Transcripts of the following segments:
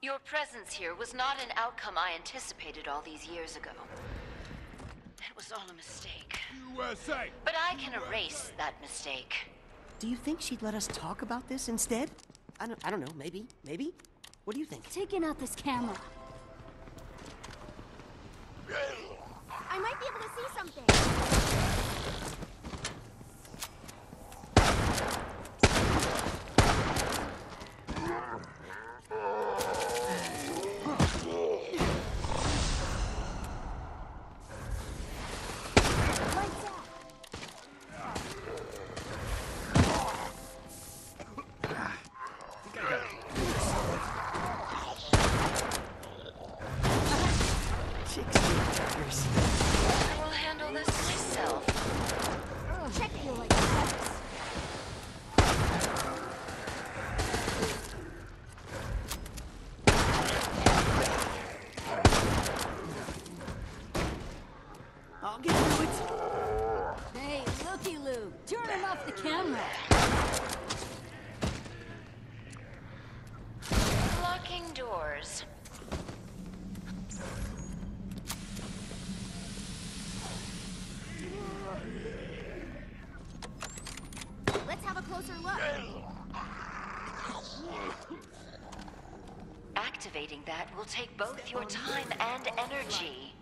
Your presence here was not an outcome I anticipated all these years ago. It was all a mistake. USA! But I can erase that mistake. Do you think she'd let us talk about this instead? I don't, I don't know, maybe, maybe? What do you think? Taking out this camera. I might be able to see something. Lights out. Chicks need tuckers. I will handle this myself. Check you like that. I'll get through it. Hey, looky Lou, turn him off the camera. Locking doors. Let's have a closer look. Activating that will take both your time and energy.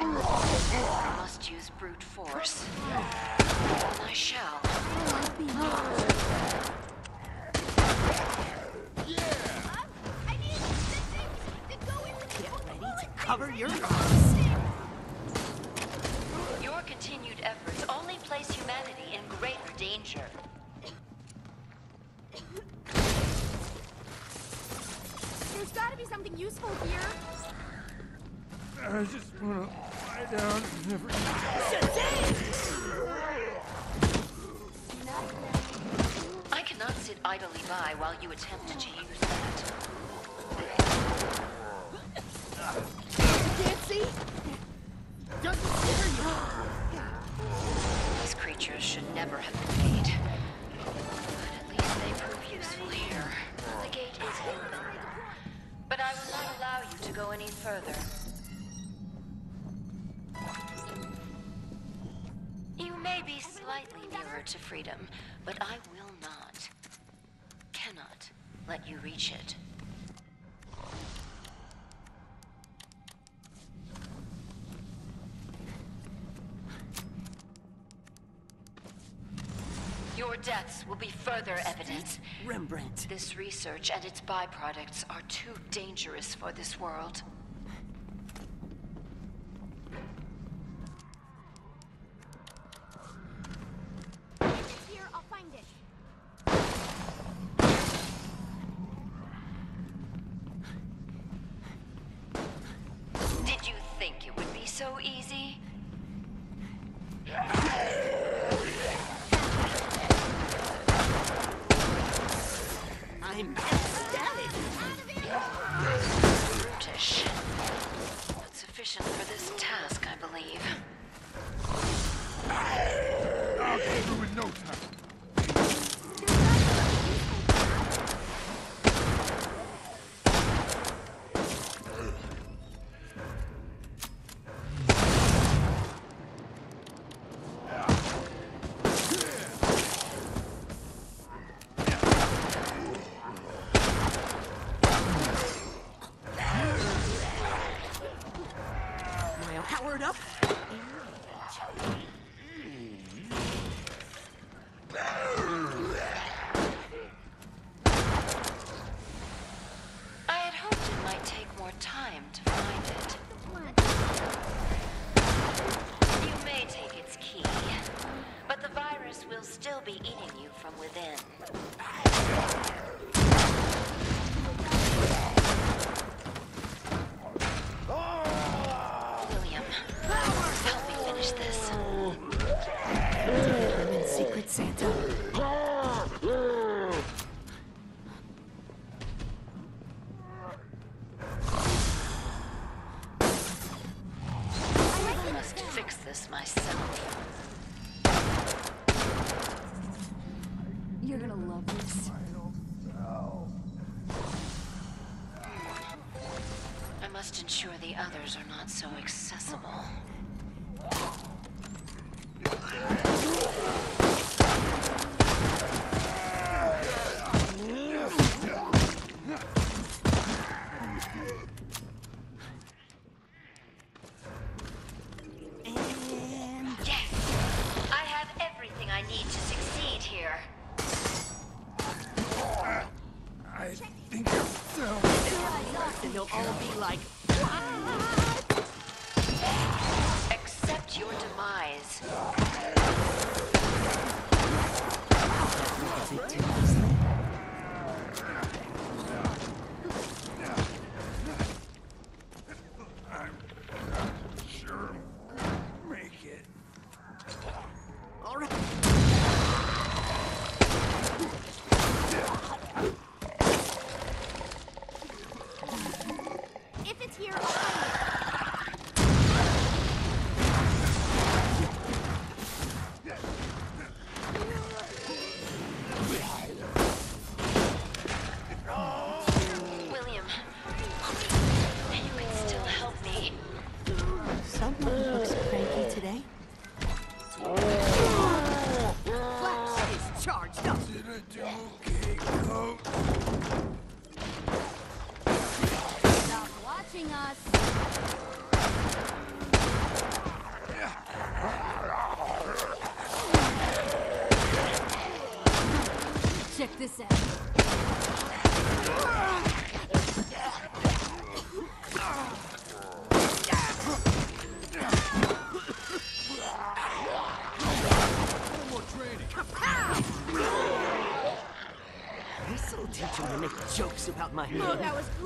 I must use brute force. I shall. Cover your Your continued efforts only place humanity in greater danger. There's gotta be something useful here. I just wanna lie down and never I cannot sit idly by while you attempt to use that. Can't see? Doesn't scare you. These creatures should never have been But I will not allow you to go any further. You may be slightly nearer to freedom, but I will not, cannot let you reach it. Your deaths will be further evidence. Rembrandt. This research and its byproducts are too dangerous for this world. It's here, I'll find it. Did you think it would be so easy? I'm. Brutish. But sufficient for this task, I believe. I'll get through in no time. From within. William, help me finish this. I'm in Secret Santa. Just ensure the others are not so accessible.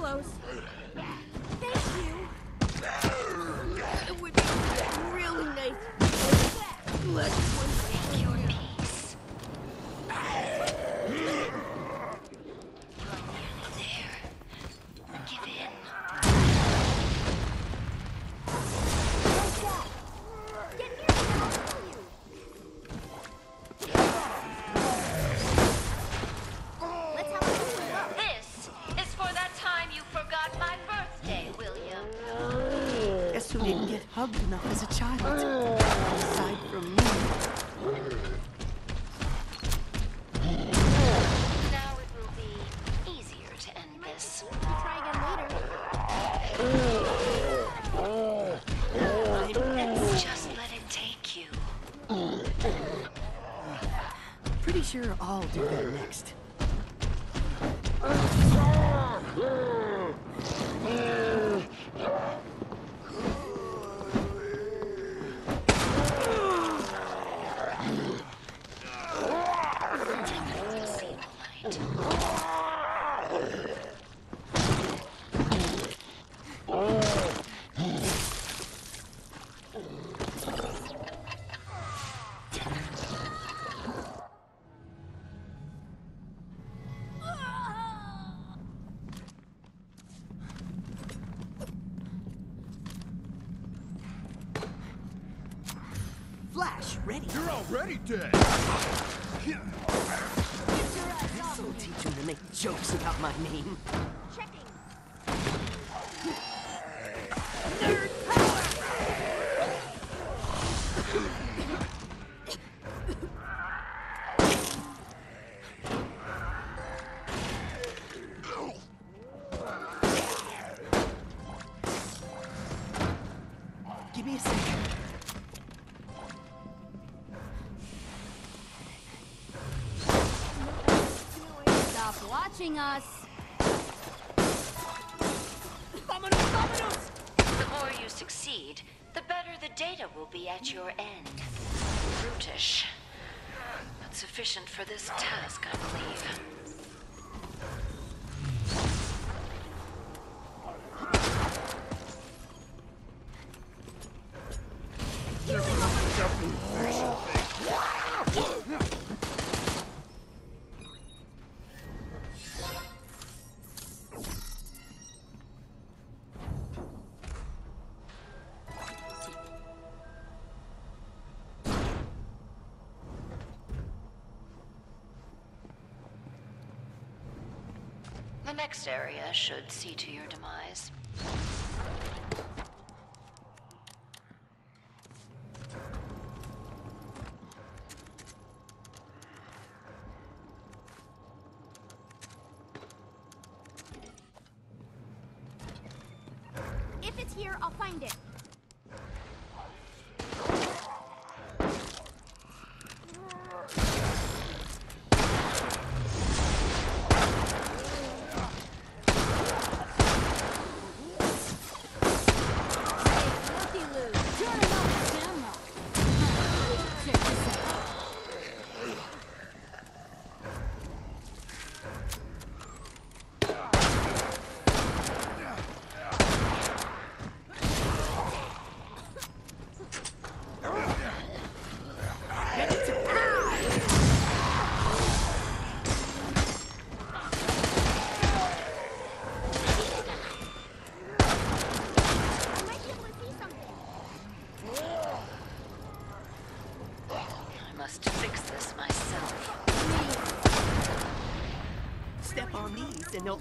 Close. A child? Aside from me. Now it will be easier to end this. We'll try again later. Just let it take you. Pretty sure I'll do that next. You'll Flash, ready. You're already dead. This'll teach him to make jokes about my name. Checking. Give me a second. Watching us. The more you succeed, the better the data will be at your end. Brutish. But sufficient for this task, I believe. next area should see to your demise. If it's here, I'll find it.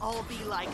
I'll be like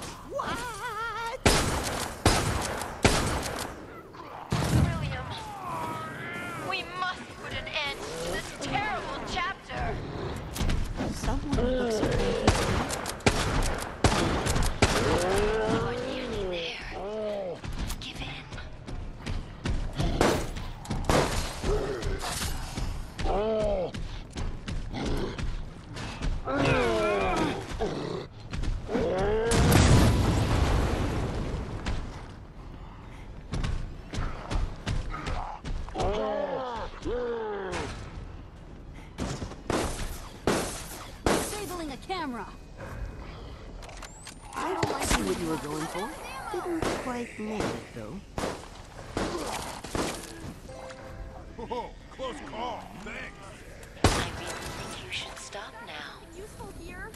camera. I don't like see what you were going for. Didn't quite nail it, though. Oh, close call. Thanks. I really think you should stop now. Can you Useful here.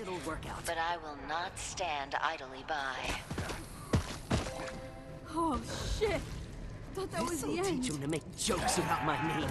It'll work out. But I will not stand idly by. Oh, shit! Thought that this was the end. teach him to make jokes about my name.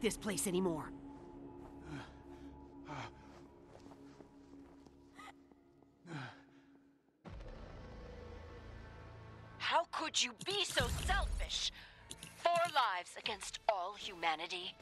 this place anymore. How could you be so selfish? Four lives against all humanity.